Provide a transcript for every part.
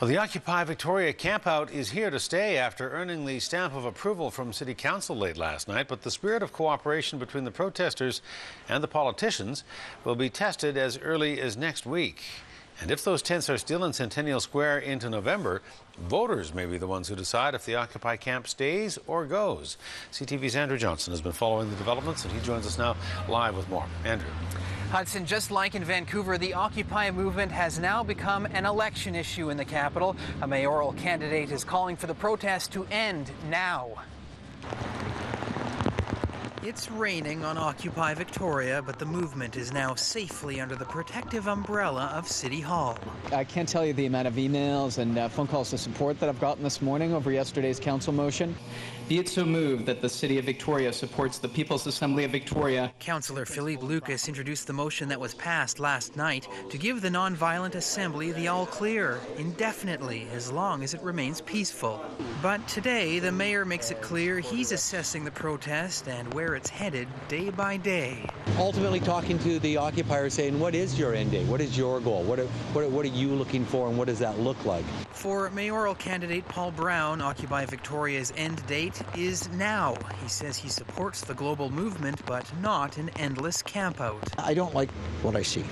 Well, the Occupy Victoria campout is here to stay after earning the stamp of approval from City Council late last night. But the spirit of cooperation between the protesters and the politicians will be tested as early as next week. And if those tents are still in Centennial Square into November, voters may be the ones who decide if the Occupy camp stays or goes. CTV's Andrew Johnson has been following the developments, and he joins us now live with more. Andrew. Hudson, just like in Vancouver, the Occupy movement has now become an election issue in the capital. A mayoral candidate is calling for the protest to end now. It's raining on Occupy Victoria, but the movement is now safely under the protective umbrella of City Hall. I can't tell you the amount of emails and uh, phone calls of support that I've gotten this morning over yesterday's council motion. Be it so moved that the City of Victoria supports the People's Assembly of Victoria. Councillor Philippe Lucas introduced the motion that was passed last night to give the Nonviolent Assembly the all clear indefinitely as long as it remains peaceful. But today, the mayor makes it clear he's assessing the protest and where it's headed day by day. Ultimately, talking to the occupiers, saying, What is your end date? What is your goal? What are, what are, what are you looking for, and what does that look like? For mayoral candidate Paul Brown, Occupy Victoria's end date is now. He says he supports the global movement, but not an endless campout. I don't like what I see.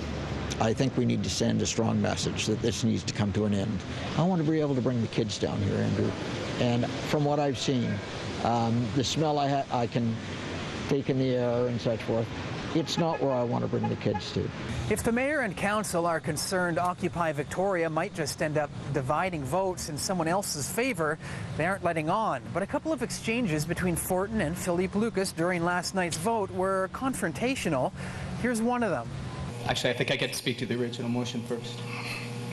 I think we need to send a strong message that this needs to come to an end. I want to be able to bring the kids down here, Andrew. And from what I've seen, um, the smell I, ha- I can take in the air and such forth, it's not where I want to bring the kids to. If the mayor and council are concerned Occupy Victoria might just end up dividing votes in someone else's favor, they aren't letting on. But a couple of exchanges between Fortin and Philippe Lucas during last night's vote were confrontational. Here's one of them. Actually, I think I get to speak to the original motion first.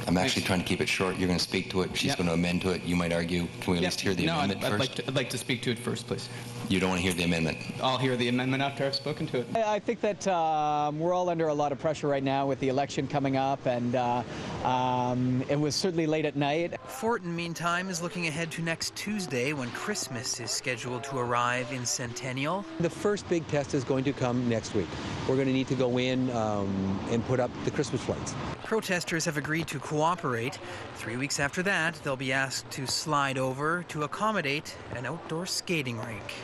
I'm actually trying to keep it short. You're going to speak to it. She's Yep. going to amend to it. You might argue. Can we at Yep. least hear the no, I'd, amendment I'd first? like to, I'd like to speak to it first, please. You don't want to hear the amendment. I'll hear the amendment after I've spoken to it. I I think that um, we're all under a lot of pressure right now with the election coming up, and uh, um, it was certainly late at night. Fortin, meantime, is looking ahead to next Tuesday when Christmas is scheduled to arrive in Centennial. The first big test is going to come next week. We're going to need to go in um, and put up the Christmas lights. Protesters have agreed to cooperate. Three weeks after that, they'll be asked to slide over to accommodate an outdoor skating rink.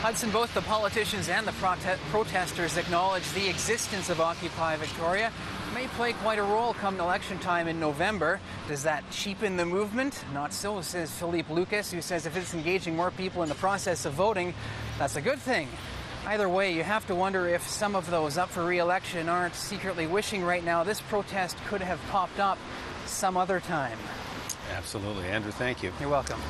Hudson, both the politicians and the prote- protesters acknowledge the existence of Occupy Victoria may play quite a role come election time in November. Does that cheapen the movement? Not so, says Philippe Lucas, who says if it's engaging more people in the process of voting, that's a good thing. Either way, you have to wonder if some of those up for re-election aren't secretly wishing right now this protest could have popped up some other time. Absolutely. Andrew, thank you. You're welcome.